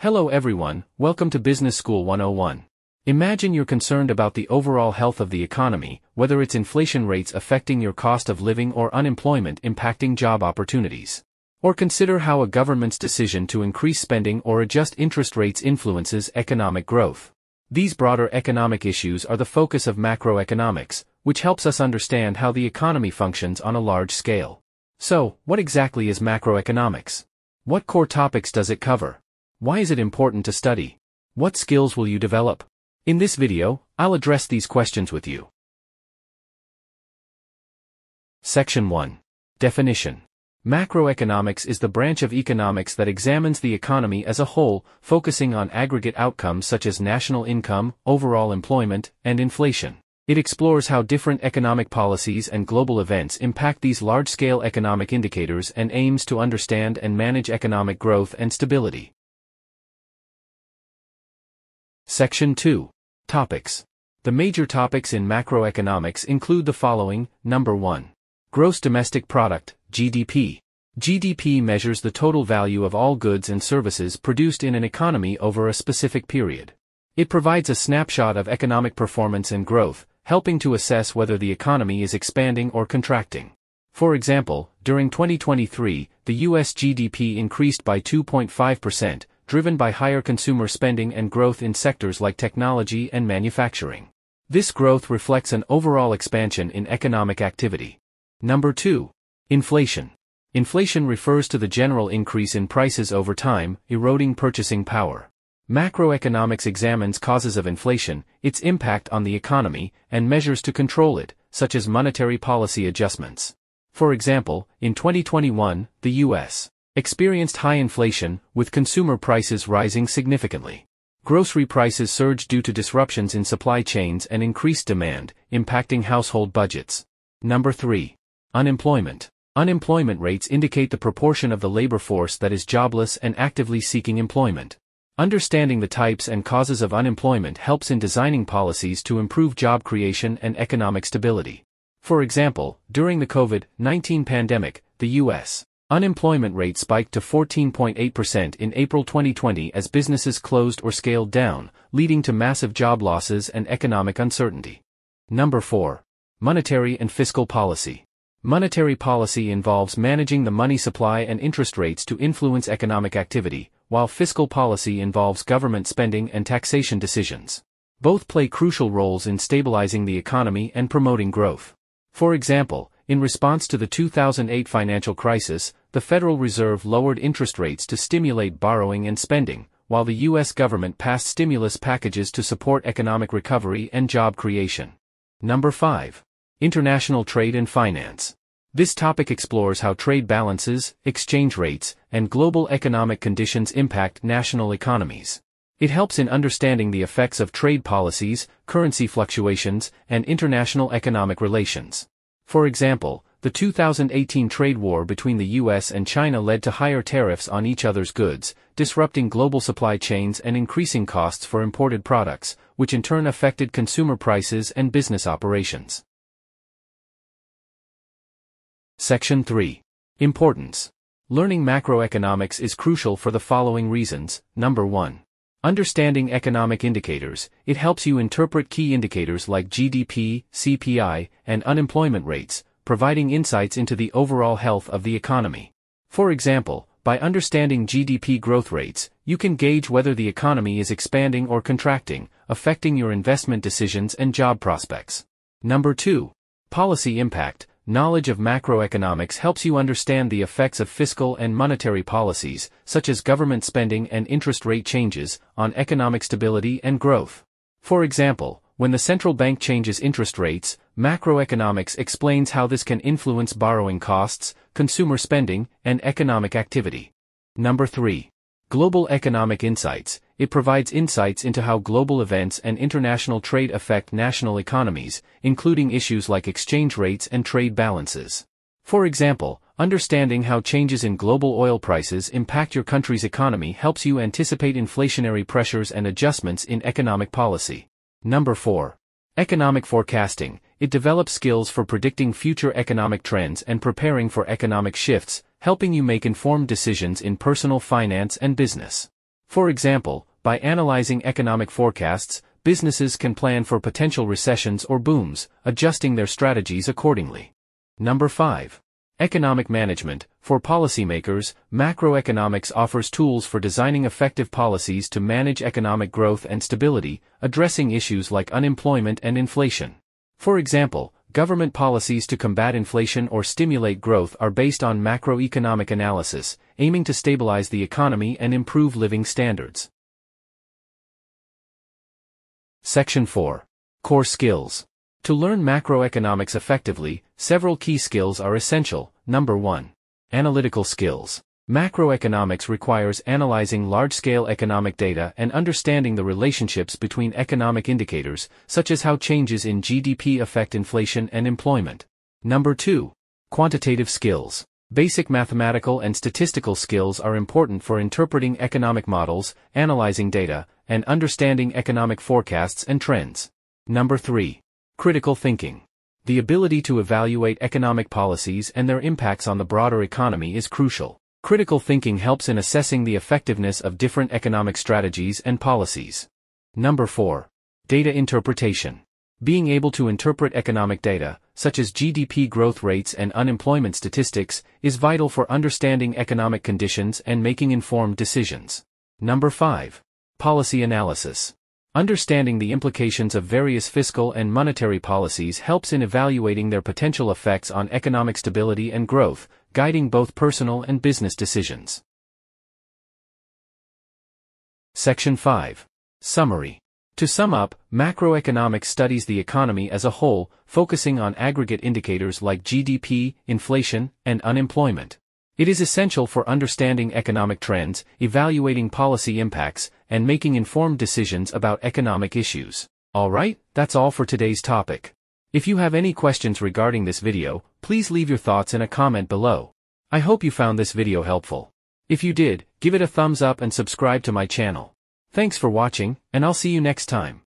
Hello everyone, welcome to Business School 101. Imagine you're concerned about the overall health of the economy, whether it's inflation rates affecting your cost of living or unemployment impacting job opportunities. Or consider how a government's decision to increase spending or adjust interest rates influences economic growth. These broader economic issues are the focus of macroeconomics, which helps us understand how the economy functions on a large scale. So, what exactly is macroeconomics? What core topics does it cover? Why is it important to study? What skills will you develop? In this video, I'll address these questions with you. Section 1. Definition. Macroeconomics is the branch of economics that examines the economy as a whole, focusing on aggregate outcomes such as national income, overall employment, and inflation. It explores how different economic policies and global events impact these large-scale economic indicators and aims to understand and manage economic growth and stability. Section 2. Topics. The major topics in macroeconomics include the following, number 1. Gross Domestic Product, GDP. GDP measures the total value of all goods and services produced in an economy over a specific period. It provides a snapshot of economic performance and growth, helping to assess whether the economy is expanding or contracting. For example, during 2023, the US GDP increased by 2.5%, driven by higher consumer spending and growth in sectors like technology and manufacturing. This growth reflects an overall expansion in economic activity. Number 2. Inflation. Inflation refers to the general increase in prices over time, eroding purchasing power. Macroeconomics examines causes of inflation, its impact on the economy, and measures to control it, such as monetary policy adjustments. For example, in 2021, the U.S. experienced high inflation, with consumer prices rising significantly. Grocery prices surged due to disruptions in supply chains and increased demand, impacting household budgets. Number 3. Unemployment. Unemployment rates indicate the proportion of the labor force that is jobless and actively seeking employment. Understanding the types and causes of unemployment helps in designing policies to improve job creation and economic stability. For example, during the COVID-19 pandemic, the U.S. unemployment rate spiked to 14.8% in April 2020 as businesses closed or scaled down, leading to massive job losses and economic uncertainty. Number 4. Monetary and fiscal policy. Monetary policy involves managing the money supply and interest rates to influence economic activity, while fiscal policy involves government spending and taxation decisions. Both play crucial roles in stabilizing the economy and promoting growth. For example, in response to the 2008 financial crisis, the Federal Reserve lowered interest rates to stimulate borrowing and spending, while the U.S. government passed stimulus packages to support economic recovery and job creation. Number 5. International Trade and Finance. This topic explores how trade balances, exchange rates, and global economic conditions impact national economies. It helps in understanding the effects of trade policies, currency fluctuations, and international economic relations. For example, the 2018 trade war between the US and China led to higher tariffs on each other's goods, disrupting global supply chains and increasing costs for imported products, which in turn affected consumer prices and business operations. Section 3. Importance. Learning macroeconomics is crucial for the following reasons. Number 1. Understanding economic indicators, it helps you interpret key indicators like GDP, CPI, and unemployment rates, providing insights into the overall health of the economy. For example, by understanding GDP growth rates, you can gauge whether the economy is expanding or contracting, affecting your investment decisions and job prospects. Number 2. Policy impact, Knowledge of macroeconomics helps you understand the effects of fiscal and monetary policies, such as government spending and interest rate changes, on economic stability and growth. For example, when the central bank changes interest rates, macroeconomics explains how this can influence borrowing costs, consumer spending, and economic activity. Number 3. Global Economic Insights It provides insights into how global events and international trade affect national economies, including issues like exchange rates and trade balances. For example, understanding how changes in global oil prices impact your country's economy helps you anticipate inflationary pressures and adjustments in economic policy. Number 4. Economic Forecasting It develops skills for predicting future economic trends and preparing for economic shifts, helping you make informed decisions in personal finance and business. For example, by analyzing economic forecasts, businesses can plan for potential recessions or booms, adjusting their strategies accordingly. Number 5. Economic management. For policymakers, macroeconomics offers tools for designing effective policies to manage economic growth and stability, addressing issues like unemployment and inflation. For example, government policies to combat inflation or stimulate growth are based on macroeconomic analysis, aiming to stabilize the economy and improve living standards. Section 4. Core Skills. To learn macroeconomics effectively, several key skills are essential. Number 1. Analytical skills. Macroeconomics requires analyzing large-scale economic data and understanding the relationships between economic indicators, such as how changes in GDP affect inflation and employment. Number 2. Quantitative skills. Basic mathematical and statistical skills are important for interpreting economic models, analyzing data, and understanding economic forecasts and trends. Number 3. Critical thinking. The ability to evaluate economic policies and their impacts on the broader economy is crucial. Critical thinking helps in assessing the effectiveness of different economic strategies and policies. Number 4. Data interpretation. Being able to interpret economic data, such as GDP growth rates and unemployment statistics, is vital for understanding economic conditions and making informed decisions. Number 5. Policy analysis. Understanding the implications of various fiscal and monetary policies helps in evaluating their potential effects on economic stability and growth, guiding both personal and business decisions. Section 5. Summary. To sum up, macroeconomics studies the economy as a whole, focusing on aggregate indicators like GDP, inflation, and unemployment. It is essential for understanding economic trends, evaluating policy impacts, and making informed decisions about economic issues. Alright, that's all for today's topic. If you have any questions regarding this video, please leave your thoughts in a comment below. I hope you found this video helpful. If you did, give it a thumbs up and subscribe to my channel. Thanks for watching, and I'll see you next time.